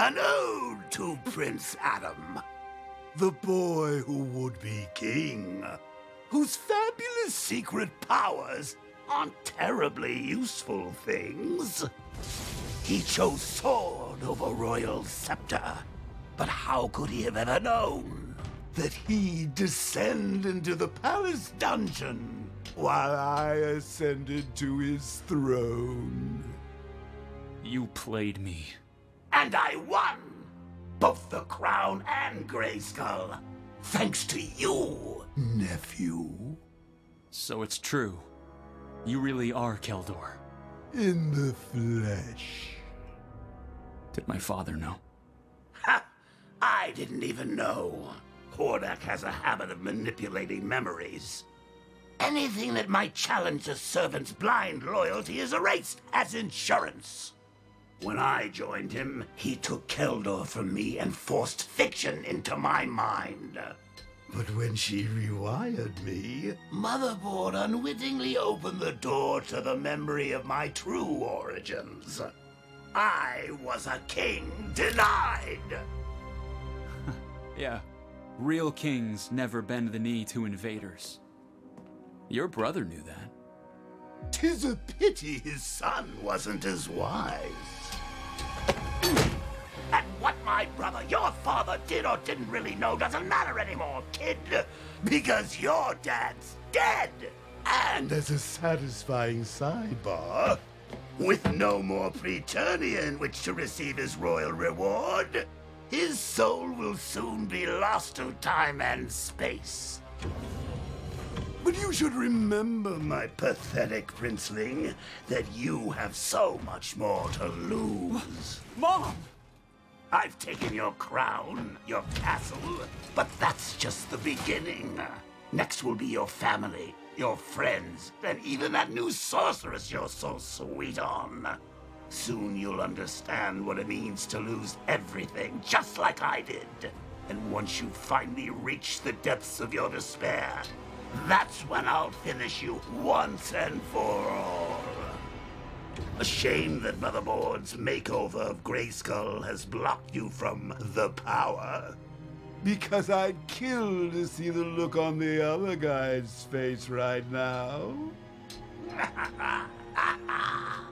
An ode to Prince Adam, the boy who would be king, whose fabulous secret powers aren't terribly useful things. He chose sword over royal scepter, but how could he have ever known that he'd descend into the palace dungeon while I ascended to his throne? You played me. And I won! Both the crown and Grayskull. Thanks to you, nephew. So it's true. You really are Keldor. In the flesh. Did my father know? Ha! I didn't even know. Hordak has a habit of manipulating memories. Anything that might challenge a servant's blind loyalty is erased as insurance. When I joined him, he took Keldor from me and forced fiction into my mind. But when she rewired me, Motherboard unwittingly opened the door to the memory of my true origins. I was a king denied! Yeah. Real kings never bend the knee to invaders. Your brother knew that. Tis a pity his son wasn't as wise. And what my brother, your father, did or didn't really know doesn't matter anymore, kid. Because your dad's dead. And as a satisfying sidebar, with no more Preternia in which to receive his royal reward, his soul will soon be lost to time and space. You should remember, my pathetic princeling, that you have so much more to lose. Mom! I've taken your crown, your castle, but that's just the beginning. Next will be your family, your friends, and even that new sorceress you're so sweet on. Soon you'll understand what it means to lose everything, just like I did. And once you finally reach the depths of your despair, that's when I'll finish you once and for all. A shame that Motherboard's makeover of Grayskull has blocked you from the power. Because I'd kill to see the look on the other guy's face right now.